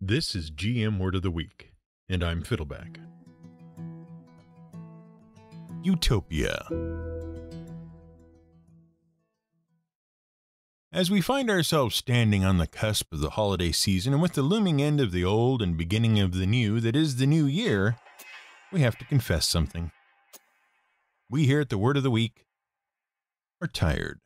This is GM Word of the Week, and I'm Fiddleback. Utopia. As we find ourselves standing on the cusp of the holiday season and with the looming end of the old and beginning of the new that is the new year, we have to confess something. We here at the Word of the Week are tired.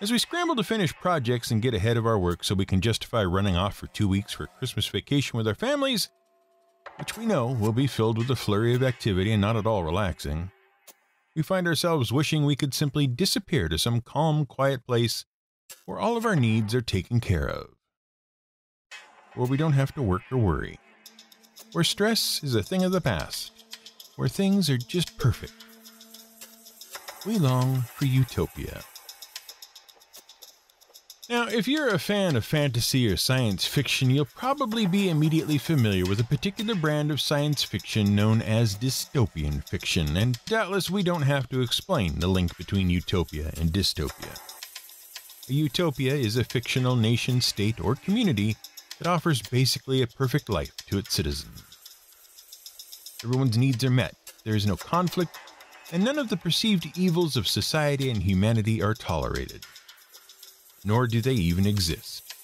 As we scramble to finish projects and get ahead of our work so we can justify running off for two weeks for Christmas vacation with our families, which we know will be filled with a flurry of activity and not at all relaxing, we find ourselves wishing we could simply disappear to some calm, quiet place where all of our needs are taken care of, where we don't have to work or worry, where stress is a thing of the past, where things are just perfect. We long for utopia. Now, if you're a fan of fantasy or science fiction, you'll probably be immediately familiar with a particular brand of science fiction known as dystopian fiction, and doubtless we don't have to explain the link between utopia and dystopia. A utopia is a fictional nation, state, or community that offers basically a perfect life to its citizens. Everyone's needs are met, there is no conflict, and none of the perceived evils of society and humanity are tolerated nor do they even exist.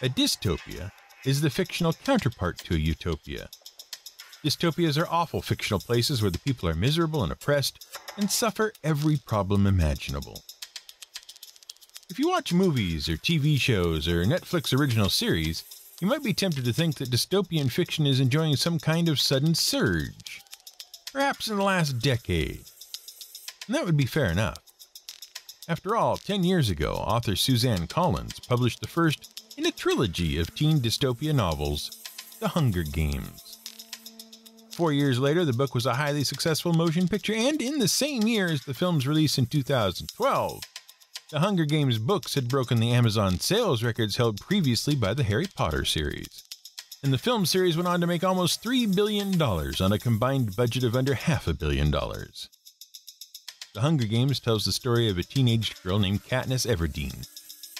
A dystopia is the fictional counterpart to a utopia. Dystopias are awful fictional places where the people are miserable and oppressed and suffer every problem imaginable. If you watch movies or TV shows or Netflix original series, you might be tempted to think that dystopian fiction is enjoying some kind of sudden surge, perhaps in the last decade. And that would be fair enough. After all, 10 years ago, author Suzanne Collins published the first in a trilogy of teen dystopia novels, The Hunger Games. Four years later, the book was a highly successful motion picture, and in the same year as the film's release in 2012, The Hunger Games books had broken the Amazon sales records held previously by the Harry Potter series. And the film series went on to make almost $3 billion on a combined budget of under half a billion dollars. The Hunger Games tells the story of a teenage girl named Katniss Everdeen,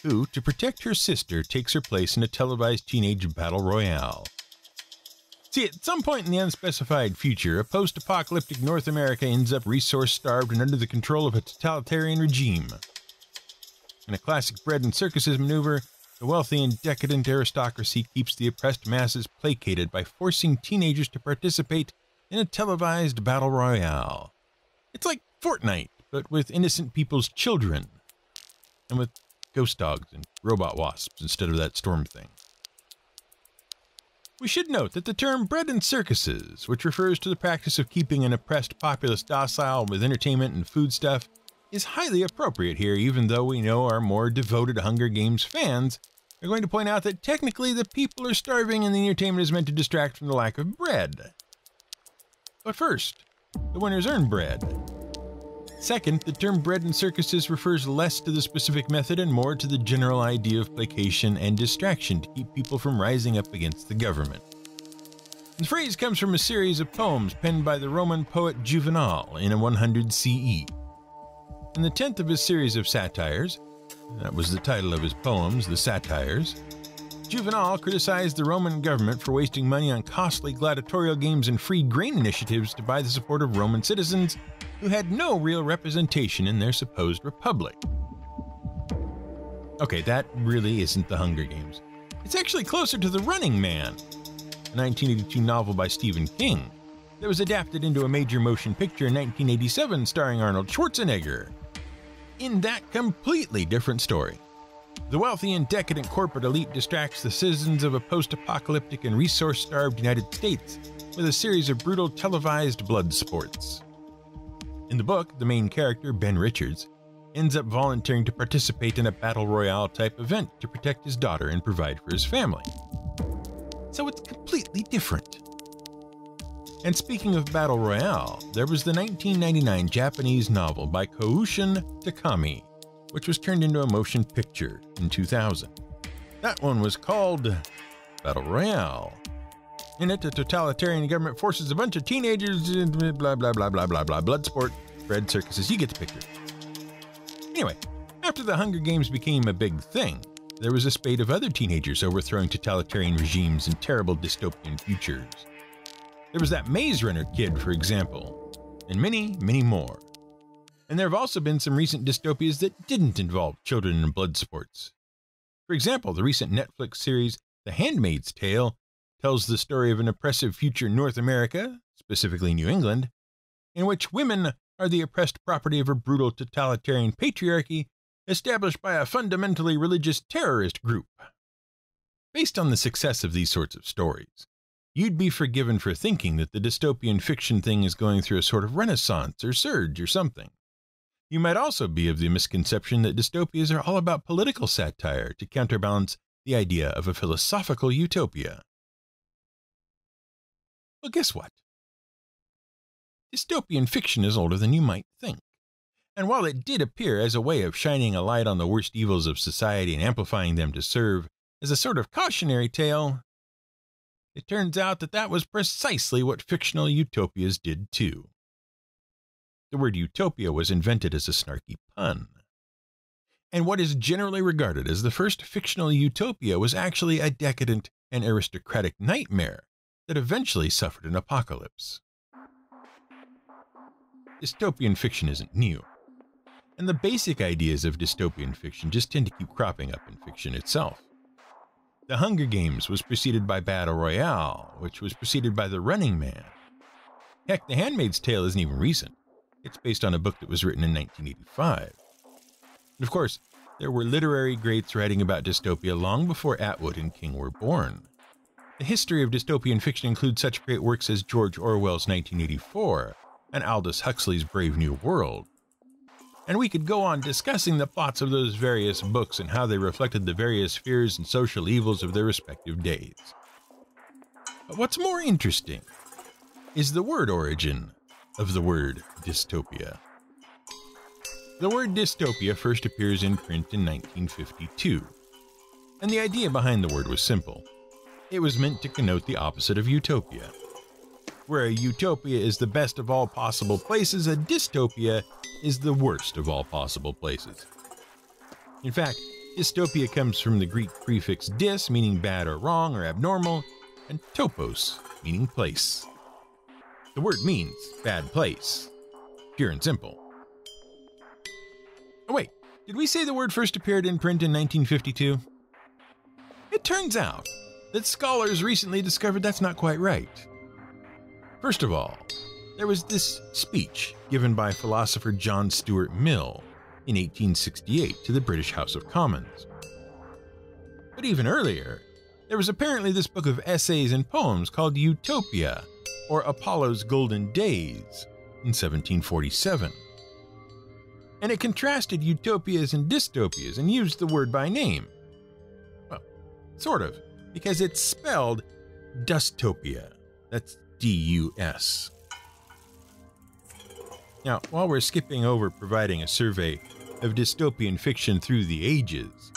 who, to protect her sister, takes her place in a televised teenage battle royale. See, at some point in the unspecified future, a post apocalyptic North America ends up resource starved and under the control of a totalitarian regime. In a classic bread and circuses maneuver, the wealthy and decadent aristocracy keeps the oppressed masses placated by forcing teenagers to participate in a televised battle royale. It's like Fortnite, but with innocent people's children. And with ghost dogs and robot wasps instead of that storm thing. We should note that the term bread and circuses, which refers to the practice of keeping an oppressed populace docile with entertainment and food stuff, is highly appropriate here, even though we know our more devoted Hunger Games fans are going to point out that technically the people are starving and the entertainment is meant to distract from the lack of bread. But first, the winners earn bread. Second, the term bread and circuses refers less to the specific method and more to the general idea of placation and distraction to keep people from rising up against the government. The phrase comes from a series of poems penned by the Roman poet Juvenal in 100 CE. In the tenth of his series of satires, that was the title of his poems, the Satires, Juvenal criticized the Roman government for wasting money on costly gladiatorial games and free grain initiatives to buy the support of Roman citizens who had no real representation in their supposed republic. Okay, that really isn't the Hunger Games. It's actually closer to The Running Man, a 1982 novel by Stephen King that was adapted into a major motion picture in 1987 starring Arnold Schwarzenegger. In that completely different story, the wealthy and decadent corporate elite distracts the citizens of a post apocalyptic and resource starved United States with a series of brutal televised blood sports. In the book, the main character, Ben Richards, ends up volunteering to participate in a battle royale type event to protect his daughter and provide for his family. So it's completely different. And speaking of battle royale, there was the 1999 Japanese novel by Koushun Takami, which was turned into a motion picture in 2000. That one was called Battle Royale, in it, a totalitarian government forces a bunch of teenagers, blah, blah, blah, blah, blah, blah, blood sport, bread circuses. You get the picture. Anyway, after the Hunger Games became a big thing, there was a spate of other teenagers overthrowing totalitarian regimes and terrible dystopian futures. There was that Maze Runner kid, for example, and many, many more. And there have also been some recent dystopias that didn't involve children and blood sports. For example, the recent Netflix series The Handmaid's Tale tells the story of an oppressive future North America, specifically New England, in which women are the oppressed property of a brutal totalitarian patriarchy established by a fundamentally religious terrorist group. Based on the success of these sorts of stories, you'd be forgiven for thinking that the dystopian fiction thing is going through a sort of renaissance or surge or something. You might also be of the misconception that dystopias are all about political satire to counterbalance the idea of a philosophical utopia. Well, guess what? Dystopian fiction is older than you might think. And while it did appear as a way of shining a light on the worst evils of society and amplifying them to serve as a sort of cautionary tale, it turns out that that was precisely what fictional utopias did too. The word utopia was invented as a snarky pun. And what is generally regarded as the first fictional utopia was actually a decadent and aristocratic nightmare that eventually suffered an apocalypse. Dystopian fiction isn't new, and the basic ideas of dystopian fiction just tend to keep cropping up in fiction itself. The Hunger Games was preceded by Battle Royale, which was preceded by The Running Man. Heck, The Handmaid's Tale isn't even recent. It's based on a book that was written in 1985. And of course, there were literary greats writing about dystopia long before Atwood and King were born. The history of dystopian fiction includes such great works as George Orwell's 1984 and Aldous Huxley's Brave New World. And we could go on discussing the plots of those various books and how they reflected the various fears and social evils of their respective days. But what's more interesting is the word origin of the word dystopia. The word dystopia first appears in print in 1952, and the idea behind the word was simple. It was meant to connote the opposite of utopia. Where a utopia is the best of all possible places, a dystopia is the worst of all possible places. In fact, dystopia comes from the Greek prefix dys, meaning bad or wrong or abnormal, and topos, meaning place. The word means bad place, pure and simple. Oh, wait, did we say the word first appeared in print in 1952? It turns out that scholars recently discovered that's not quite right. First of all, there was this speech given by philosopher John Stuart Mill in 1868 to the British House of Commons. But even earlier, there was apparently this book of essays and poems called Utopia, or Apollo's Golden Days, in 1747. And it contrasted utopias and dystopias and used the word by name. Well, sort of because it's spelled Dustopia. That's D U S. Now, while we're skipping over providing a survey of dystopian fiction through the ages,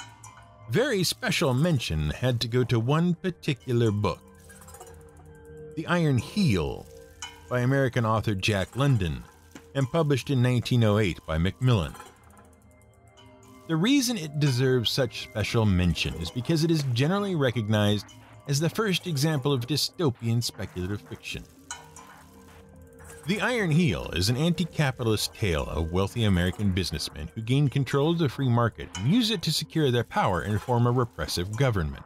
very special mention had to go to one particular book The Iron Heel by American author Jack London and published in 1908 by Macmillan. The reason it deserves such special mention is because it is generally recognized as the first example of dystopian speculative fiction. The Iron Heel is an anti capitalist tale of wealthy American businessmen who gain control of the free market and use it to secure their power and form a repressive government.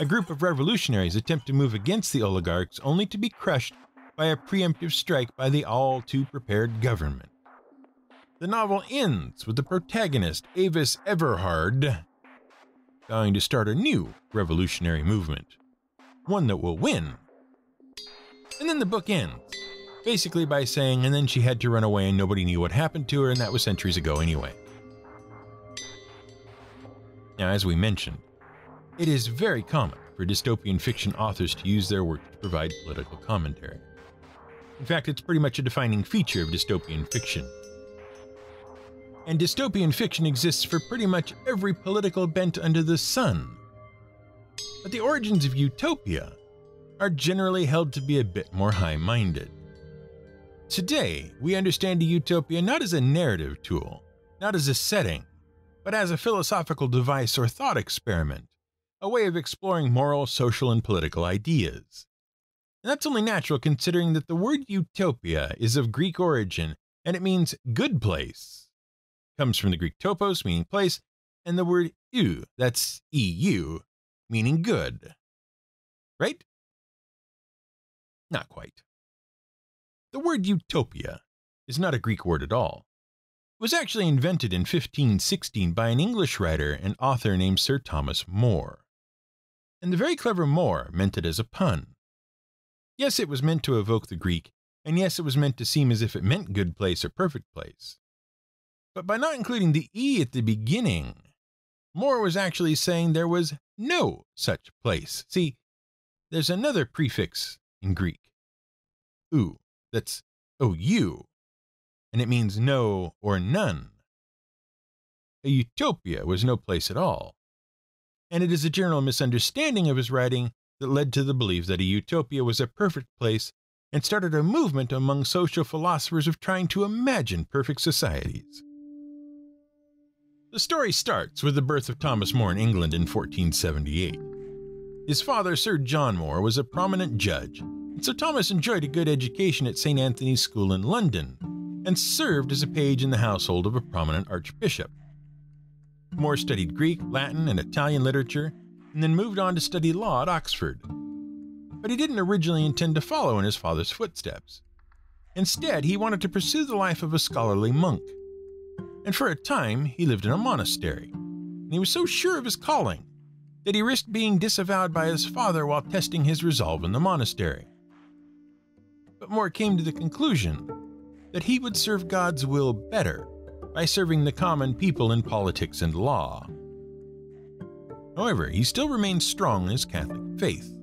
A group of revolutionaries attempt to move against the oligarchs only to be crushed by a preemptive strike by the all too prepared government. The novel ends with the protagonist, Avis Everhard, going to start a new revolutionary movement, one that will win. And then the book ends, basically by saying, and then she had to run away and nobody knew what happened to her, and that was centuries ago anyway. Now, as we mentioned, it is very common for dystopian fiction authors to use their work to provide political commentary. In fact, it's pretty much a defining feature of dystopian fiction and dystopian fiction exists for pretty much every political bent under the sun. But the origins of utopia are generally held to be a bit more high minded. Today, we understand a utopia not as a narrative tool, not as a setting, but as a philosophical device or thought experiment, a way of exploring moral, social, and political ideas. And that's only natural considering that the word utopia is of Greek origin and it means good place. It comes from the Greek topos, meaning place, and the word eu, that's EU, meaning good. Right? Not quite. The word utopia is not a Greek word at all. It was actually invented in 1516 by an English writer and author named Sir Thomas More. And the very clever More meant it as a pun. Yes, it was meant to evoke the Greek, and yes, it was meant to seem as if it meant good place or perfect place. But by not including the E at the beginning, More was actually saying there was no such place. See, there's another prefix in Greek, ou, that's OU, and it means no or none. A utopia was no place at all, and it is a general misunderstanding of his writing that led to the belief that a utopia was a perfect place and started a movement among social philosophers of trying to imagine perfect societies. The story starts with the birth of Thomas More in England in 1478. His father, Sir John More, was a prominent judge, and so Thomas enjoyed a good education at St. Anthony's School in London and served as a page in the household of a prominent archbishop. More studied Greek, Latin, and Italian literature, and then moved on to study law at Oxford. But he didn't originally intend to follow in his father's footsteps. Instead, he wanted to pursue the life of a scholarly monk and for a time he lived in a monastery. And he was so sure of his calling that he risked being disavowed by his father while testing his resolve in the monastery. But More came to the conclusion that he would serve God's will better by serving the common people in politics and law. However, he still remained strong in his Catholic faith.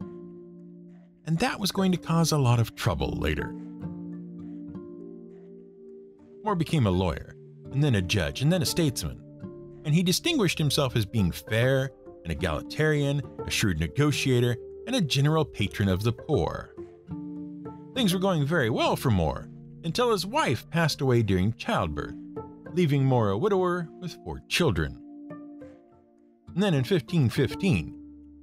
And that was going to cause a lot of trouble later. More became a lawyer and then a judge, and then a statesman. And he distinguished himself as being fair, an egalitarian, a shrewd negotiator, and a general patron of the poor. Things were going very well for More until his wife passed away during childbirth, leaving More a widower with four children. And then in 1515,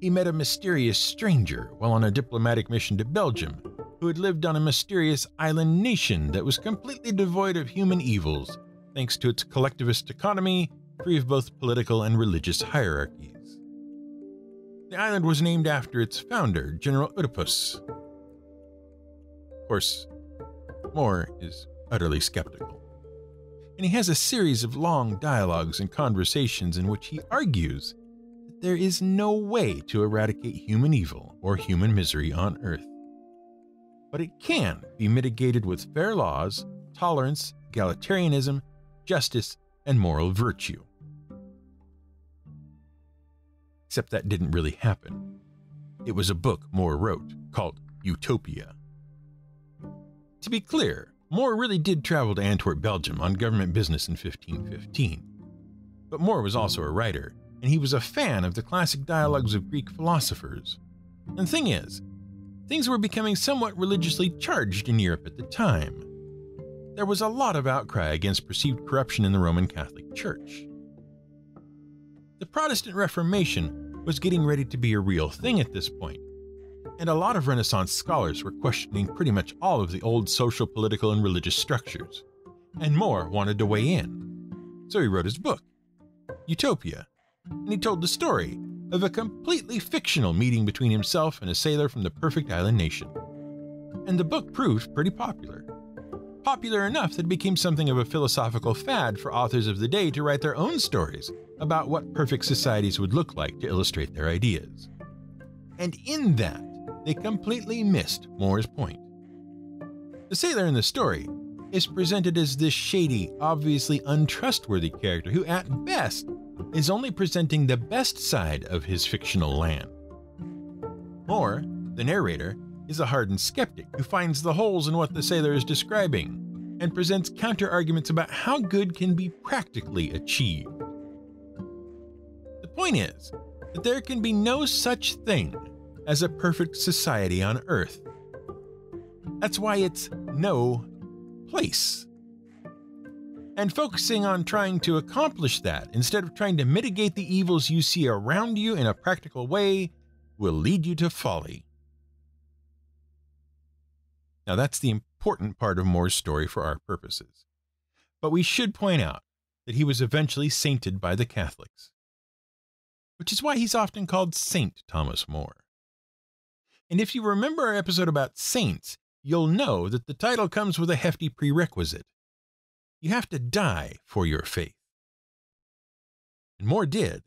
he met a mysterious stranger while on a diplomatic mission to Belgium who had lived on a mysterious island nation that was completely devoid of human evils thanks to its collectivist economy, free of both political and religious hierarchies. The island was named after its founder, General Utopus. Of course, More is utterly skeptical. And he has a series of long dialogues and conversations in which he argues that there is no way to eradicate human evil or human misery on Earth. But it can be mitigated with fair laws, tolerance, egalitarianism, justice, and moral virtue. Except that didn't really happen. It was a book More wrote called Utopia. To be clear, More really did travel to Antwerp, Belgium on government business in 1515. But More was also a writer, and he was a fan of the classic dialogues of Greek philosophers. And the thing is, things were becoming somewhat religiously charged in Europe at the time there was a lot of outcry against perceived corruption in the Roman Catholic Church. The Protestant Reformation was getting ready to be a real thing at this point, and a lot of Renaissance scholars were questioning pretty much all of the old social, political, and religious structures. And More wanted to weigh in. So he wrote his book, Utopia, and he told the story of a completely fictional meeting between himself and a sailor from the perfect island nation. And the book proved pretty popular popular enough that it became something of a philosophical fad for authors of the day to write their own stories about what perfect societies would look like to illustrate their ideas. And in that, they completely missed More's point. The sailor in the story is presented as this shady, obviously untrustworthy character who, at best, is only presenting the best side of his fictional land. More, the narrator, is a hardened skeptic who finds the holes in what the sailor is describing and presents counter arguments about how good can be practically achieved. The point is that there can be no such thing as a perfect society on Earth. That's why it's no place. And focusing on trying to accomplish that instead of trying to mitigate the evils you see around you in a practical way will lead you to folly. Now, that's the important part of More's story for our purposes. But we should point out that he was eventually sainted by the Catholics, which is why he's often called Saint Thomas More. And if you remember our episode about saints, you'll know that the title comes with a hefty prerequisite. You have to die for your faith. And More did.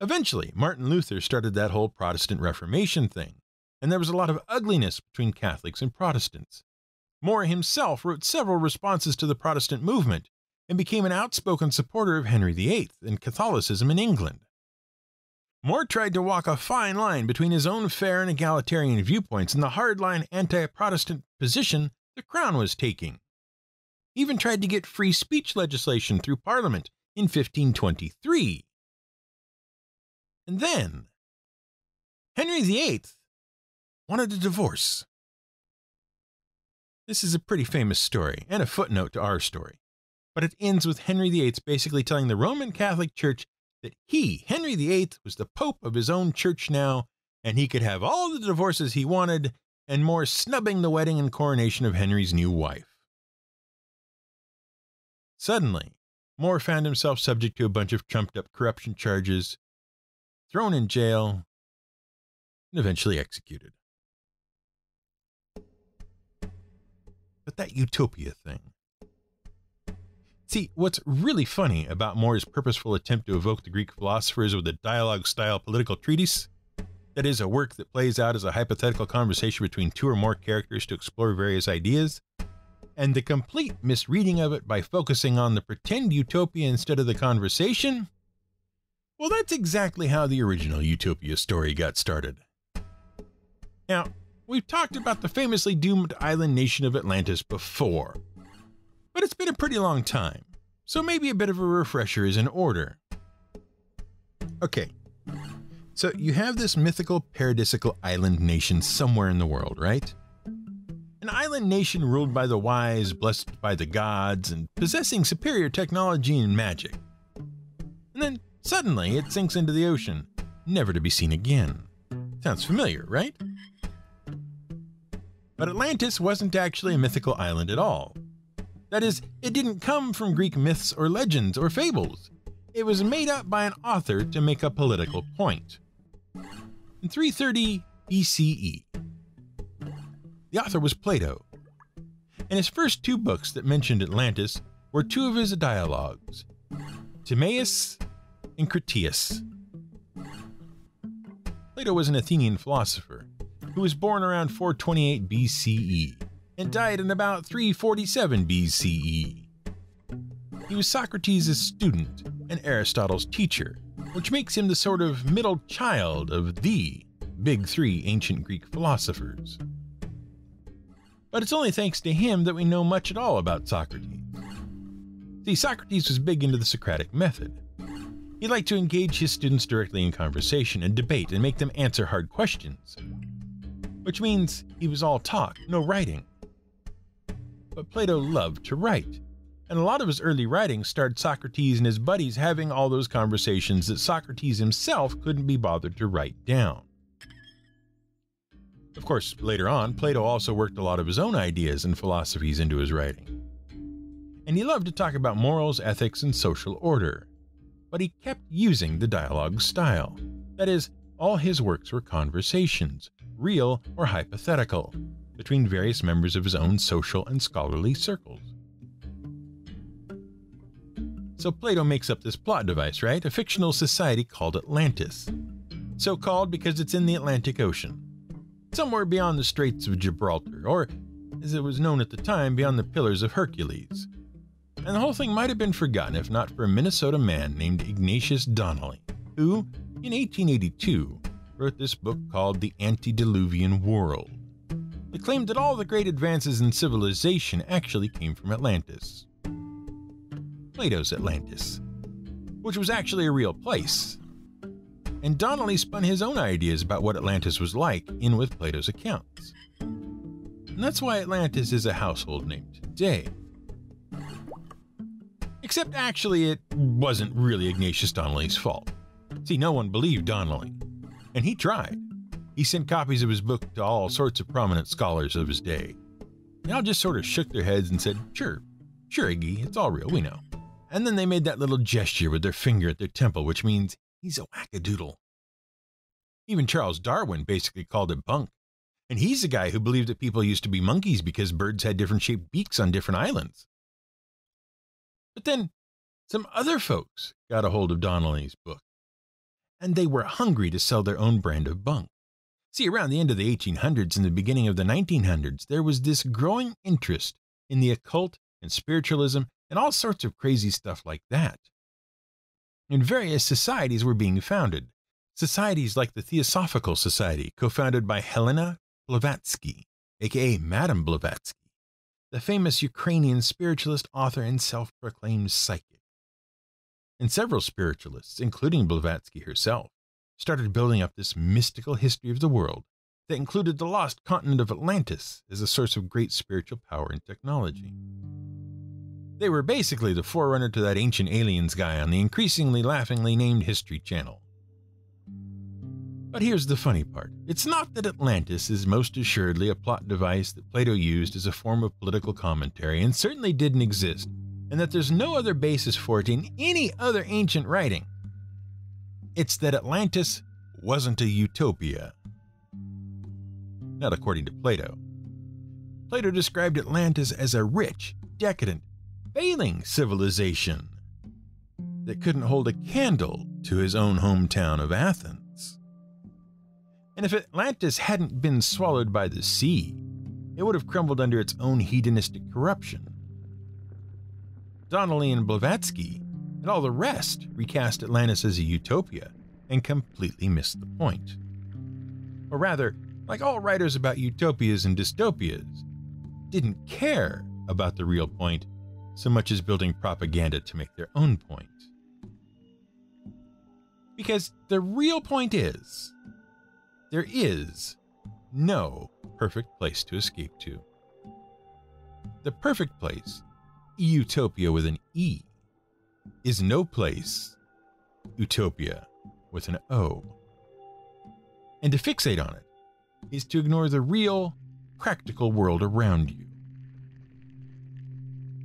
Eventually, Martin Luther started that whole Protestant Reformation thing, and there was a lot of ugliness between Catholics and Protestants. More himself wrote several responses to the Protestant movement and became an outspoken supporter of Henry VIII and Catholicism in England. More tried to walk a fine line between his own fair and egalitarian viewpoints and the hardline anti Protestant position the Crown was taking. He even tried to get free speech legislation through Parliament in 1523. And then, Henry VIII wanted a divorce. This is a pretty famous story and a footnote to our story, but it ends with Henry VIII basically telling the Roman Catholic Church that he, Henry VIII, was the Pope of his own church now, and he could have all the divorces he wanted, and More snubbing the wedding and coronation of Henry's new wife. Suddenly, More found himself subject to a bunch of trumped up corruption charges, thrown in jail, and eventually executed. But that utopia thing, See, what's really funny about More's purposeful attempt to evoke the Greek philosophers with a dialogue style political treatise, that is, a work that plays out as a hypothetical conversation between two or more characters to explore various ideas, and the complete misreading of it by focusing on the pretend utopia instead of the conversation? Well, that's exactly how the original Utopia story got started. Now, we've talked about the famously doomed island nation of Atlantis before but it's been a pretty long time, so maybe a bit of a refresher is in order. Okay, so you have this mythical paradisical island nation somewhere in the world, right? An island nation ruled by the wise, blessed by the gods, and possessing superior technology and magic. And then suddenly it sinks into the ocean, never to be seen again. Sounds familiar, right? But Atlantis wasn't actually a mythical island at all. That is, it didn't come from Greek myths or legends or fables. It was made up by an author to make a political point. In 330 BCE, the author was Plato, and his first two books that mentioned Atlantis were two of his dialogues, Timaeus and Critias. Plato was an Athenian philosopher who was born around 428 BCE and died in about 347 BCE. He was Socrates' student and Aristotle's teacher, which makes him the sort of middle child of the big three ancient Greek philosophers. But it's only thanks to him that we know much at all about Socrates. See, Socrates was big into the Socratic method. He liked to engage his students directly in conversation and debate and make them answer hard questions. Which means he was all talk, no writing but Plato loved to write. And a lot of his early writings starred Socrates and his buddies having all those conversations that Socrates himself couldn't be bothered to write down. Of course, later on, Plato also worked a lot of his own ideas and philosophies into his writing. And he loved to talk about morals, ethics, and social order. But he kept using the dialogue style. That is, all his works were conversations, real or hypothetical, between various members of his own social and scholarly circles. So Plato makes up this plot device, right? A fictional society called Atlantis. So called because it's in the Atlantic Ocean, somewhere beyond the Straits of Gibraltar, or as it was known at the time, beyond the Pillars of Hercules. And the whole thing might have been forgotten if not for a Minnesota man named Ignatius Donnelly, who, in 1882, wrote this book called The Antediluvian World. It claimed that all the great advances in civilization actually came from Atlantis. Plato's Atlantis, which was actually a real place. And Donnelly spun his own ideas about what Atlantis was like in with Plato's accounts. And that's why Atlantis is a household name today. Except actually, it wasn't really Ignatius Donnelly's fault. See, no one believed Donnelly, and he tried. He sent copies of his book to all sorts of prominent scholars of his day. They all just sort of shook their heads and said, Sure, sure, Iggy, it's all real, we know. And then they made that little gesture with their finger at their temple, which means he's a wackadoodle. Even Charles Darwin basically called it bunk. And he's the guy who believed that people used to be monkeys because birds had different shaped beaks on different islands. But then some other folks got a hold of Donnelly's book, and they were hungry to sell their own brand of bunk. See, around the end of the 1800s and the beginning of the 1900s, there was this growing interest in the occult and spiritualism and all sorts of crazy stuff like that. And various societies were being founded. Societies like the Theosophical Society, co founded by Helena Blavatsky, aka Madame Blavatsky, the famous Ukrainian spiritualist, author, and self proclaimed psychic. And several spiritualists, including Blavatsky herself, started building up this mystical history of the world that included the lost continent of Atlantis as a source of great spiritual power and technology. They were basically the forerunner to that ancient aliens guy on the increasingly laughingly named History Channel. But here's the funny part it's not that Atlantis is most assuredly a plot device that Plato used as a form of political commentary and certainly didn't exist, and that there's no other basis for it in any other ancient writing. It's that Atlantis wasn't a utopia. Not according to Plato. Plato described Atlantis as a rich, decadent, failing civilization that couldn't hold a candle to his own hometown of Athens. And if Atlantis hadn't been swallowed by the sea, it would have crumbled under its own hedonistic corruption. Donnelly and Blavatsky and all the rest recast Atlantis as a utopia and completely missed the point. Or rather, like all writers about utopias and dystopias, didn't care about the real point so much as building propaganda to make their own point. Because the real point is there is no perfect place to escape to. The perfect place, utopia with an E, is no place, utopia with an O. And to fixate on it is to ignore the real, practical world around you.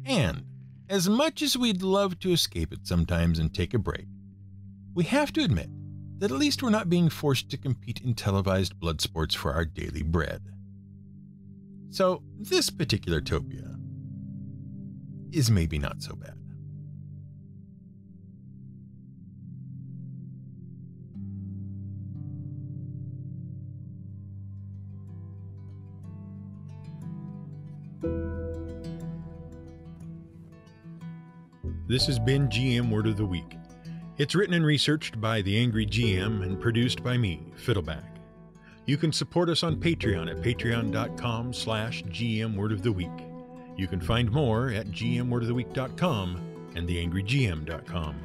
And as much as we'd love to escape it sometimes and take a break, we have to admit that at least we're not being forced to compete in televised blood sports for our daily bread. So, this particular topia is maybe not so bad. This has been GM Word of the Week. It's written and researched by the Angry GM and produced by me, Fiddleback. You can support us on Patreon at patreon.com slash gmwordoftheweek. You can find more at gmwordoftheweek.com and theangrygm.com.